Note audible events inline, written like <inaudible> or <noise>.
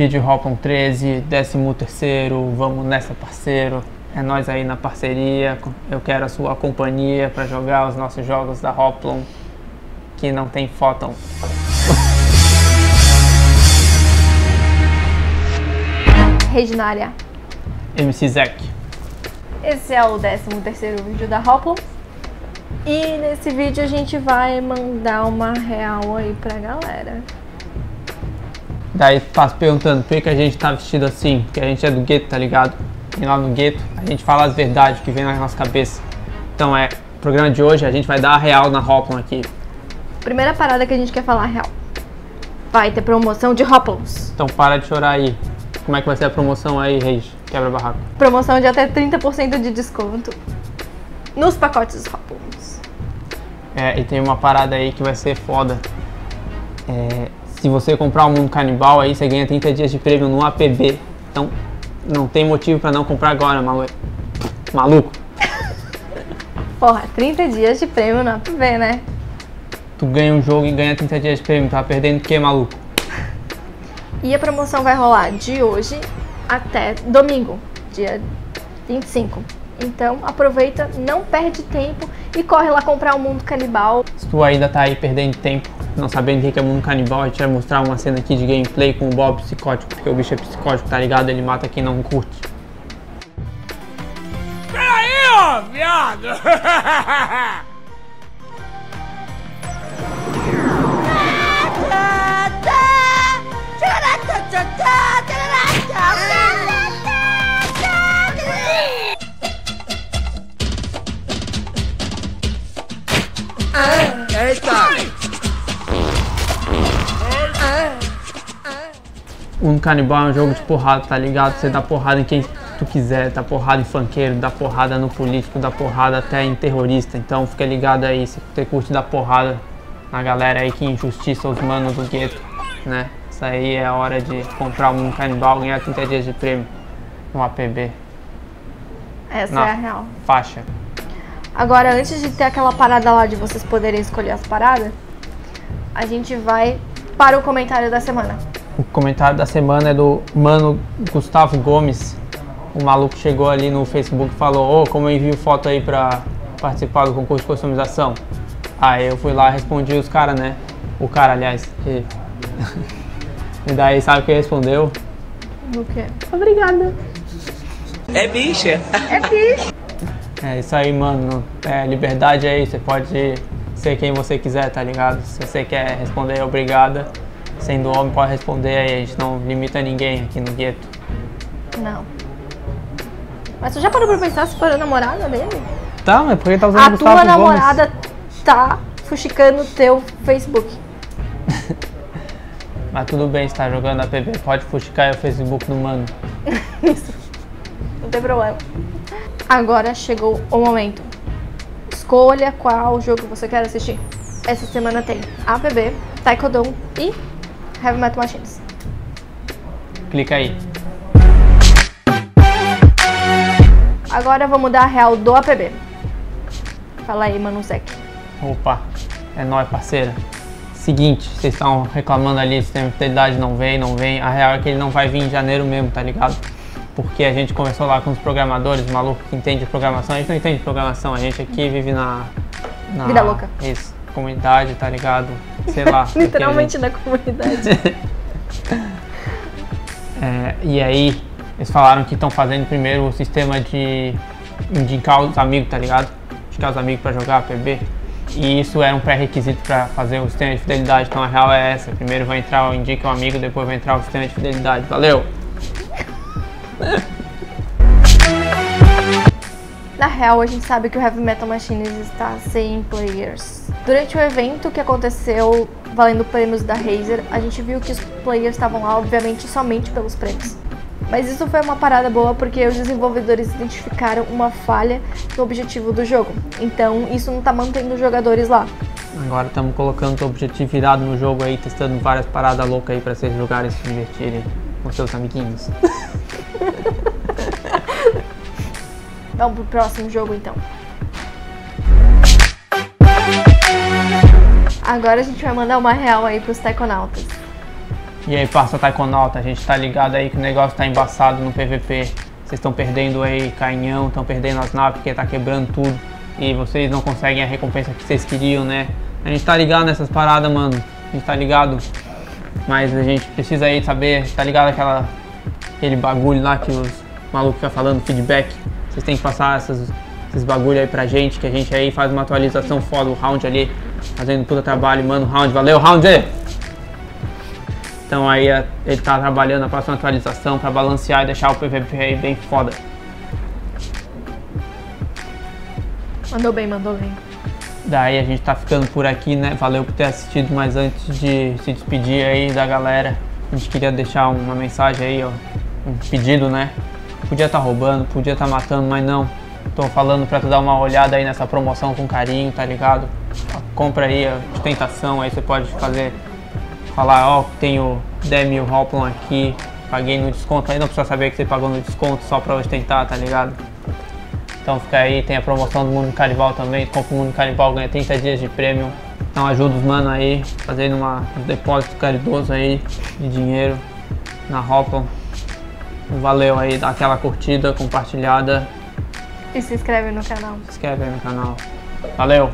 Vídeo Hoplon 13, 13 terceiro, vamos nessa parceiro. É nós aí na parceria. Eu quero a sua companhia para jogar os nossos jogos da Hoplon que não tem fóton. <laughs> Reginária. MC Zack. Esse é o 13 terceiro vídeo da Hoplon. E nesse vídeo a gente vai mandar uma real aí pra galera. Daí passa perguntando por que a gente tá vestido assim, porque a gente é do gueto, tá ligado? E lá no gueto a gente fala as verdades que vem na nossa cabeça. Então é, o programa de hoje a gente vai dar a real na Hoplon aqui. Primeira parada que a gente quer falar real. Vai ter promoção de Hoplons. Então para de chorar aí. Como é que vai ser a promoção aí, Reis? Quebra barraco. Promoção de até 30% de desconto nos pacotes Hoplons. É, e tem uma parada aí que vai ser foda. É, se você comprar o Mundo Canibal aí, você ganha 30 dias de prêmio no APB. Então, não tem motivo pra não comprar agora, malu... maluco. Porra, 30 dias de prêmio no APB, né? Tu ganha um jogo e ganha 30 dias de prêmio. Tá perdendo o que, maluco? E a promoção vai rolar de hoje até domingo, dia 25. Então aproveita, não perde tempo e corre lá comprar o Mundo Canibal. Se tu ainda tá aí perdendo tempo, não sabendo o que é Mundo Canibal, a gente vai mostrar uma cena aqui de gameplay com o Bob psicótico, porque o bicho é psicótico, tá ligado? Ele mata quem não curte. Peraí, ó, viado! Eita! Um canibal é um jogo de porrada, tá ligado? Você dá porrada em quem tu quiser, dá porrada em funkeiro, dá porrada no político, dá porrada até em terrorista. Então fica ligado aí, se você curte dar porrada na galera aí que injustiça os manos do gueto, né? Isso aí é a hora de comprar um canibal e ganhar 30 dias de prêmio no APB. Essa na é a real. faixa. Agora, antes de ter aquela parada lá de vocês poderem escolher as paradas, a gente vai para o comentário da semana. O comentário da semana é do mano Gustavo Gomes. O maluco chegou ali no Facebook e falou: Ô, como eu envio foto aí pra participar do concurso de customização? Aí eu fui lá e respondi os caras, né? O cara, aliás. E... <laughs> e daí, sabe o que respondeu? O quê? Obrigada. É bicha. É bicho. É isso aí, mano. É, liberdade aí, você pode ser quem você quiser, tá ligado? Se você quer responder obrigada, sendo homem, pode responder aí. A gente não limita ninguém aqui no gueto. Não. Mas tu já parou pra pensar se for a namorada dele? Tá, mas por que tá usando A Gustavo tua Gomes? namorada tá fuxicando teu Facebook. <laughs> Mas tudo bem, você tá jogando a PB, pode fuxicar o Facebook do mano. <laughs> Não tem problema. Agora chegou o momento. Escolha qual jogo você quer assistir. Essa semana tem APB, Taekwondo e Heavy Metal Machines. Clica aí. Agora vamos dar a real do APB. Fala aí, Mano Zek. Opa, é nóis, parceira. Seguinte, vocês estão reclamando ali, sistema de fidelidade não vem, não vem. A real é que ele não vai vir em janeiro mesmo, tá ligado? Porque a gente conversou lá com os programadores, maluco que entende de programação. A gente não entende de programação, a gente aqui vive na. na Vida louca. Isso, comunidade, tá ligado? Sei lá. <laughs> Literalmente gente- na comunidade. <laughs> É, e aí, eles falaram que estão fazendo primeiro o sistema de indicar os amigos, tá ligado? Indicar os amigos pra jogar PB. E isso era um pré-requisito pra fazer o sistema de fidelidade. Então a real é essa: primeiro vai entrar o indica o amigo, depois vai entrar o sistema de fidelidade. Valeu! Na real, a gente sabe que o Heavy Metal Machines está sem players. Durante o evento que aconteceu valendo prêmios da Razer, a gente viu que os players estavam lá, obviamente, somente pelos prêmios. Mas isso foi uma parada boa porque os desenvolvedores identificaram uma falha no objetivo do jogo. Então, isso não tá mantendo os jogadores lá. Agora estamos colocando o objetivo virado no jogo aí, testando várias paradas loucas aí pra vocês jogarem e se divertirem com seus amiguinhos. <laughs> Vamos pro próximo jogo então. Agora a gente vai mandar uma real aí pros Teconautas. E aí, parça Taikonauta, a gente tá ligado aí que o negócio tá embaçado no PVP. Vocês estão perdendo aí canhão, estão perdendo as naves porque tá quebrando tudo. E vocês não conseguem a recompensa que vocês queriam, né? A gente tá ligado nessas paradas, mano. A gente tá ligado. Mas a gente precisa aí saber, tá ligado aquela, aquele bagulho lá que os malucos ficam falando, feedback. Vocês têm que passar essas, esses bagulho aí pra gente, que a gente aí faz uma atualização foda, o round ali, fazendo puta trabalho, mano. Round, valeu, round! Então aí ele tá trabalhando a próxima atualização pra balancear e deixar o PVP aí bem foda. Mandou bem, mandou bem. Daí a gente tá ficando por aqui, né? Valeu por ter assistido, mas antes de se despedir aí da galera, a gente queria deixar uma mensagem aí, ó. Um pedido, né? Podia estar tá roubando, podia estar tá matando, mas não. Tô falando pra tu dar uma olhada aí nessa promoção com carinho, tá ligado? Compra aí a tentação, aí você pode fazer. Falar, ó, tenho 10 mil Hoplon aqui, paguei no desconto, aí não precisa saber que você pagou no desconto só pra ostentar, tá ligado? Então fica aí, tem a promoção do Mundo Caribal também. Compra o Mundo Caribal, ganha 30 dias de prêmio. Então ajuda os mano aí, fazendo uma, um depósito caridoso aí de dinheiro na Hopon. Valeu aí, dá aquela curtida, compartilhada. E se inscreve no canal. Se inscreve aí no canal. Valeu!